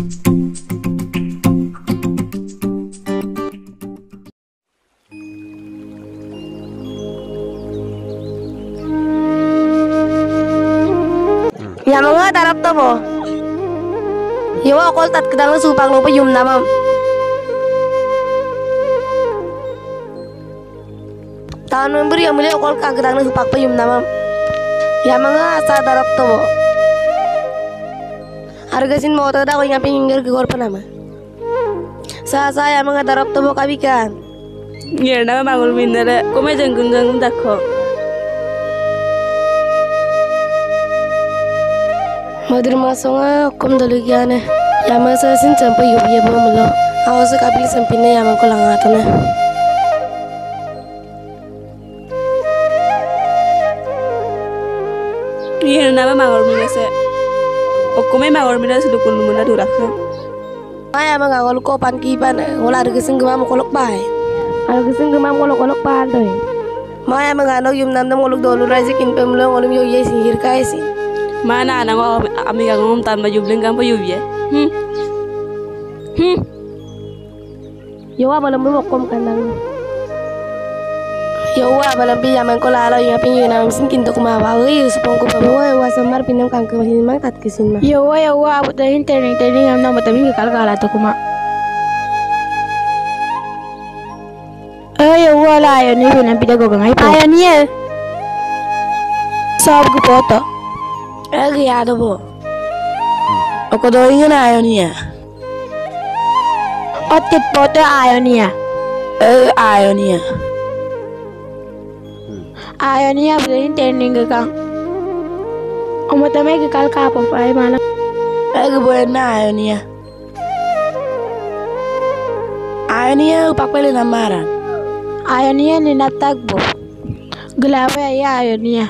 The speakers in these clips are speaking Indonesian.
Yamanga darap to bo. Yawa kol tat kedang supang no yum namam. Tahun memberi yang mulia kol kang kedang supak yum namam. Yamanga asa darap to bo. Harga sin mau tada ko ngapi ingger ke korpa nama. Sa sa yamanga darap to bo kabikan. Ngira nama mangul minere, kome jenggung jenggung dakho. Madir masonga kom dalu gyane. Yama sa sin champa yub ye bo mulo. Awo sa kabil sampine yama ko langatana. Ngira nama mangul minese. Okome mangul minese dukun lumuna durakho. Maya ma ngol ko pan ki pan ngola harga sin gama mo kolok bai. Harga sin gama mo kolok kolok pal doy. Maya ma ngano yum nam nam kolok dolu razi kin pemlo ngolum yo ye sin hir kai sin. Mana ana ngo amiga ngom tan ma jubling gampo yubye. Hmm. Hmm. Yawa balam bu kom kandang. Yawa balam bi yaman ko lalo yung apin yung nam sin kin to kuma ba wi supong ko pa wa wa samar pinam kang ke sin mang tat kisin ma. Yawa yawa abu tahin tering tering yang nama tapi kal kala to kuma. Eh yawa la ayo ni pinam pida gogang ai. Ayo ni eh. Sab ku poto. Agi ado bo. Oko do ingin ayo ni ya. Otit poto ayo ni ya. Eh ayo ni kal ka pa ai mana. Agi bo na ayo ni ya. Ayo ni ya upakpele na maran. Ayo ni ya ni natagbo. Gulawe ya ayo ni ya.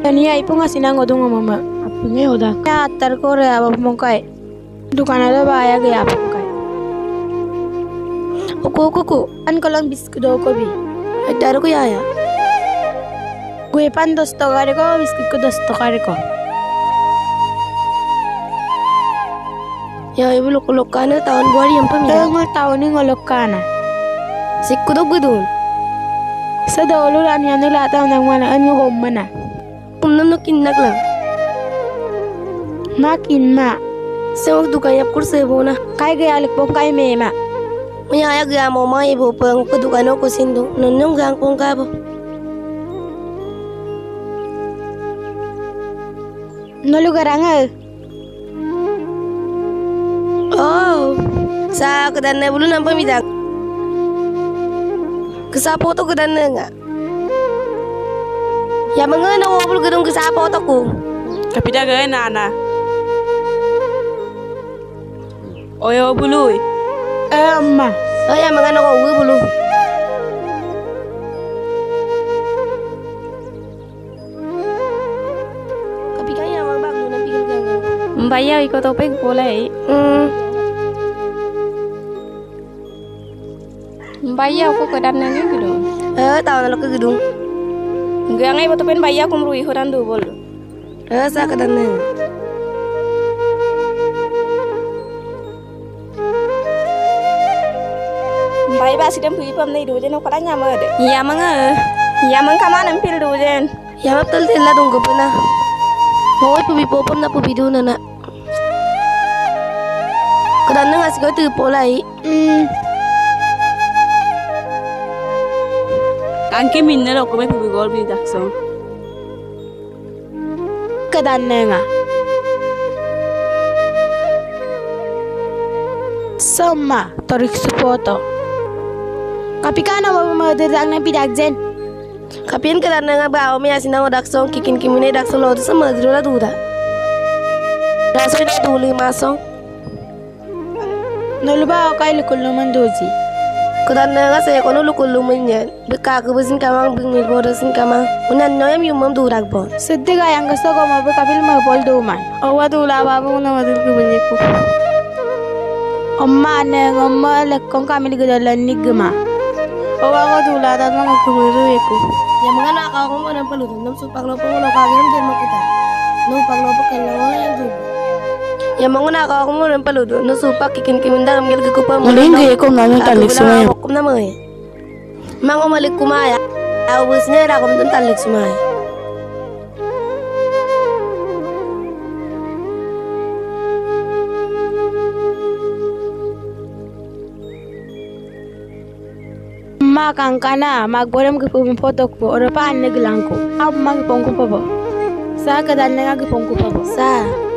Ayo ni ya ipo nga sinango dungo mama. Apenge oda. Ya atar ko re aba mongkai. Dukana da ba ya ga apa mongkai. Oku oku ku. An ko lang biskut do ko bi. Ko yaya. Gue pan dos to gare ko biskut ko dos to gare ko. Ya ibu luk luk kana tahun buari yang pamida. Ngol tao ni ngolok kana. Sikku do gudun. Sa dolo lan yan nila tao nang wala an yung mana. Umnam no kinnak lang. Makin ma. Sewak du kaya kurse bona. Kai ga alik bong kai me ma. Maya ya ga mo mai bo pang ko du kano ko sindu. Nonong gang kong ka bo. Nolu garanga. Oh. Sa kedan na bulu nang pamida. Kesapo to kedan na nga. Ya mga na wabul gedung kesapo to ko. Kapida ga nana. Oyo bului. Eh amma. Oh ya mga na ko bulu. Mbaya iko topeng polai. Hmm. Mbaya ko kedan nangi gitu. Eh tahu na ke gedung. Enggak ngai boto pen mbaya kum rui horan du bol. Eh sa kedan na. Mbaya ba sidam pui pam nei du jen ko danya ma de. Ya manga. Ya mang kama nam pil du jen. Ya maptal tela dong ko na. Hoy pubi popom na pubi do na na. Kedan na ngasih ko tu polai. Hmm. Angke minne lo ko me pui gol bi dakso. Kadanenga. Sama torik supoto. Kapikana mo madirang na pidagzen. Kapien kedan na nga ba o mi asina ngo daksong kikin kimine daksong lo sama dulu la duda. Daso ina dulu masong. Noluba o kay likul naman dozi. Kedan na nga saya kono lukul lumenyan. Beka ke besin kamang bingil bodo sin kamang. Unan no yam durak bon. Siddiga yang gusto ko mabe kapil mapol duman. O wadula babu na madul ko Amma ne ngomma lekkong kami ligadalan ni gema. O ako dula ta mga kumuru ko. Ya mga nakaw ko mo ng palutong ng supang lo pang lo kagin din makita. No pang lo pang lo yang Ya ka aku ngulen paludo no supa kikin kiminda kam gel kupa Muling gaya ko na nung talik sumaya. Kum na moy. Mang umalik kumaya. Aw busnya ra tun talik sumaya. Ma kankana magborem ke pum foto ko ora pa anne glanko. Ab mag pongku pabo. Sa ka dan nga pongku pabo. Sa.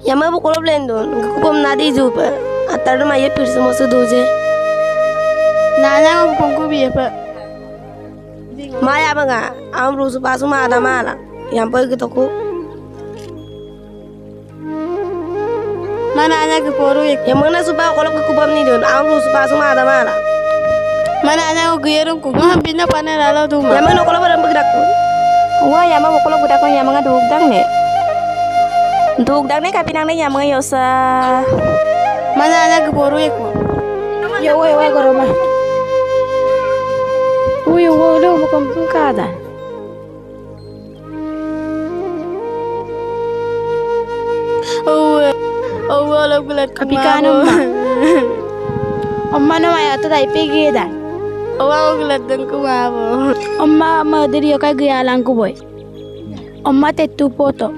Ya mau bu kolop lendo. Kupam nadi jupa. Atar ma ye pirse mo su doje. Nanya ko pongku biye pa. Maya banga. Am ma ku. Mana anya ke poru ek. Ya mana supa kolop ke kupam ni don. Am ma. Mana anya ko guyerun ko. Ma bina pane lalo Ya duma. mana kolop ada bergerak ku. Wah, ya mau kalau budak ya mga dug dang ne. Dug dang ne kapinang ne ya mga yosa. Mana anya ke poru ek. Yo we we ko roma. Uy, wo lo mo kam kada. Oh, oh, wala gulat ko. Kapikano ma. Amma no maya to dai pege da. Oh, ako gulat dang kumabo. Amma ma diri yo kay gaya lang ko boy. Amma te tu poto.